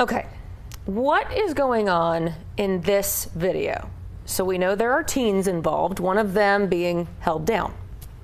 Okay, what is going on in this video? So we know there are teens involved, one of them being held down.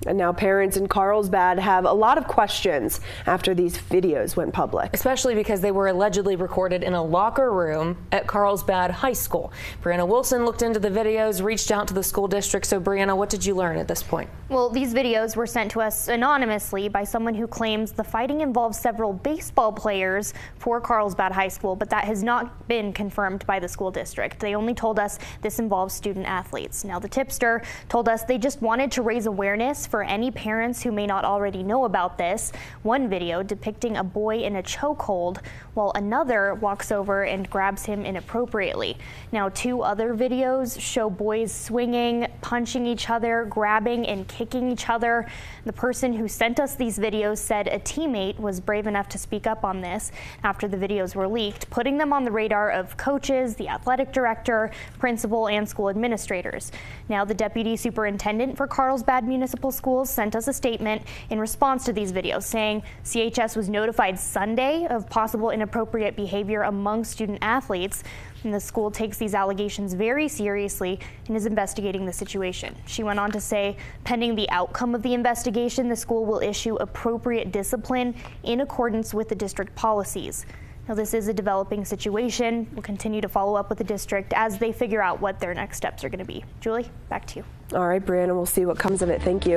And now parents in Carlsbad have a lot of questions after these videos went public. Especially because they were allegedly recorded in a locker room at Carlsbad High School. Brianna Wilson looked into the videos, reached out to the school district. So Brianna, what did you learn at this point? Well, these videos were sent to us anonymously by someone who claims the fighting involves several baseball players for Carlsbad High School, but that has not been confirmed by the school district. They only told us this involves student athletes. Now, the tipster told us they just wanted to raise awareness for any parents who may not already know about this. One video depicting a boy in a chokehold while another walks over and grabs him inappropriately. Now, two other videos show boys swinging, punching each other, grabbing and kicking each other. The person who sent us these videos said a teammate was brave enough to speak up on this after the videos were leaked, putting them on the radar of coaches, the athletic director, principal, and school administrators. Now, the deputy superintendent for Carlsbad Municipal Schools sent us a statement in response to these videos saying CHS was notified Sunday of possible inappropriate behavior among student athletes. And the school takes these allegations very seriously and is investigating the situation. She went on to say, pending the outcome of the investigation, the school will issue appropriate discipline in accordance with the district policies. Now, this is a developing situation. We'll continue to follow up with the district as they figure out what their next steps are going to be. Julie, back to you. All right, Brianna, we'll see what comes of it. Thank you.